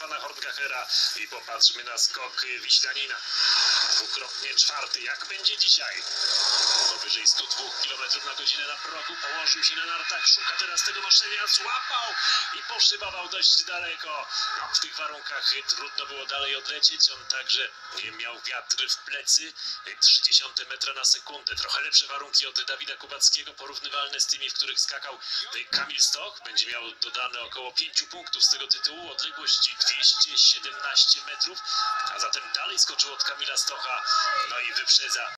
Stefana Hortgachera i popatrzmy na skok Wiślanina. Dwukrotnie czwarty. Jak będzie dzisiaj? Powyżej 102 na godzinę na progu położył się na nartach, szuka teraz tego noszenia, złapał i poszybował dość daleko. No, w tych warunkach trudno było dalej odlecieć. On także miał wiatr w plecy. 30 metra na sekundę. Trochę lepsze warunki od Dawida Kubackiego, porównywalne z tymi, w których skakał Kamil Stoch. Będzie miał dodane około 5 punktów z tego tytułu. Odległość 217 metrów, a zatem dalej skoczył od Kamila Stocha. No i wyprzedza